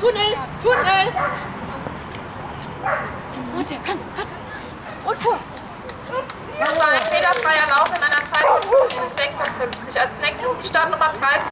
Tunnel. Tunnel. Mutter, komm, hopp. Und vor. Das war ein fehlerfreier Lauf in einer Zeit von 56. Als nächstes die Startnummer 30.